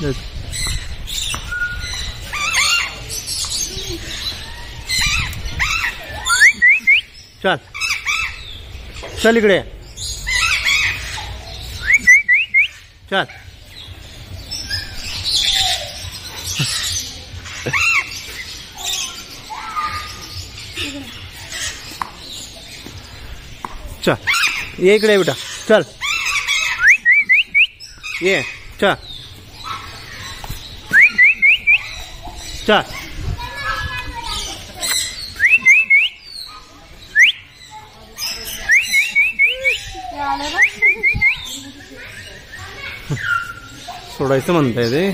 चल। चल इकडे. चल. चल. ये इकडे बेटा. चल. ये. चल. चल सोडायचं म्हणताय ते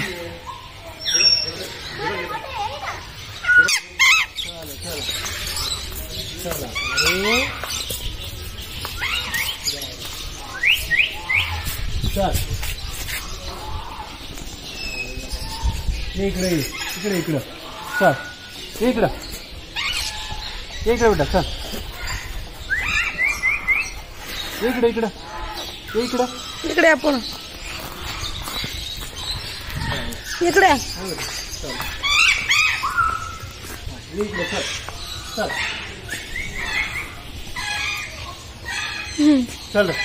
चल इकडे ये. इकडे इकडं चल ये इकडं ये इकडे बेटा चल ये इकडे इकडं ये इकडं इकडे आपण इकडे ये इकडे चल चल हम्म. चल रे.